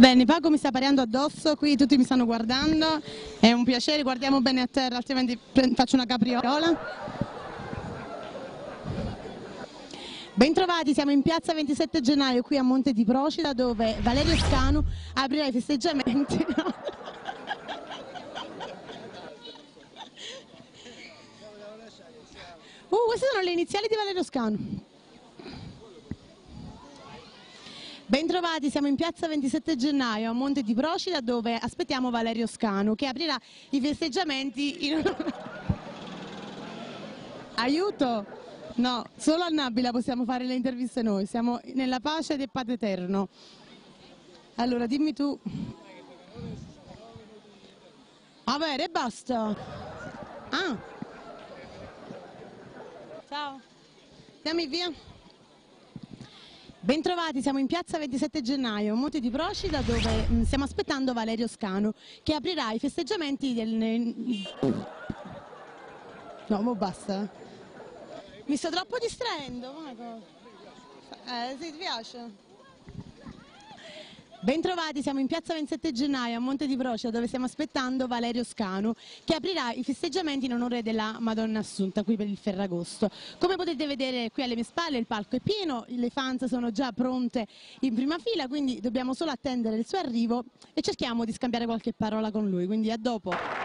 bene, Paco mi sta pareando addosso, qui tutti mi stanno guardando, è un piacere, guardiamo bene a terra, altrimenti faccio una capriola. Bentrovati, siamo in piazza 27 gennaio qui a Monte di Procida dove Valerio Scanu aprirà i festeggiamenti. Uh, queste sono le iniziali di Valerio Scanu. Bentrovati, siamo in piazza 27 gennaio a Monte di Procida dove aspettiamo Valerio Scanu che aprirà i festeggiamenti in... Aiuto! No, solo a Nabila possiamo fare le interviste noi, siamo nella pace del Padre Eterno. Allora dimmi tu. Va bene, basta. Ah. Ciao. Andiamo via. Bentrovati, siamo in piazza 27 gennaio, Monte di Procida, dove mm, stiamo aspettando Valerio Scano, che aprirà i festeggiamenti del... No, mo basta. Mi sto troppo distraendo, Marco. Eh, sì, ti piace? Bentrovati, siamo in piazza 27 gennaio a Monte di Procida dove stiamo aspettando Valerio Scanu che aprirà i festeggiamenti in onore della Madonna Assunta qui per il Ferragosto. Come potete vedere qui alle mie spalle il palco è pieno, le fans sono già pronte in prima fila quindi dobbiamo solo attendere il suo arrivo e cerchiamo di scambiare qualche parola con lui, quindi a dopo.